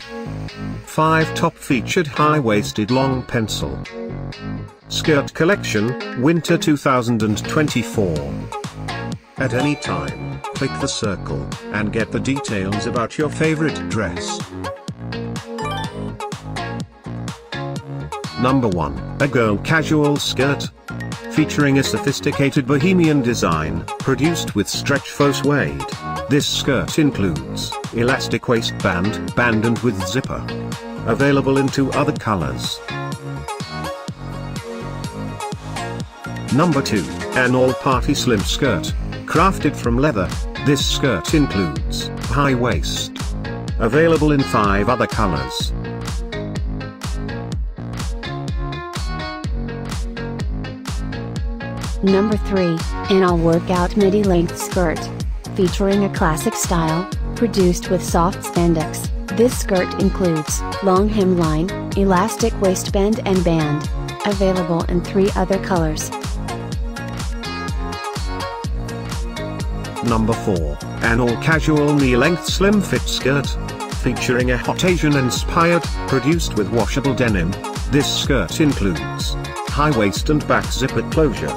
5 top featured high-waisted long pencil. Skirt collection, winter 2024. At any time, click the circle, and get the details about your favorite dress. Number 1, a girl casual skirt. Featuring a sophisticated bohemian design, produced with stretch faux suede. This skirt includes, elastic waistband, banded with zipper. Available in two other colors. Number 2, an all-party slim skirt. Crafted from leather, this skirt includes, high waist. Available in five other colors. Number 3, an all-workout midi-length skirt. Featuring a classic style, produced with soft spandex. This skirt includes, long hemline, elastic waistband and band. Available in three other colors. Number 4, an all-casual knee-length slim-fit skirt. Featuring a hot Asian-inspired, produced with washable denim. This skirt includes, high waist and back zipper closure.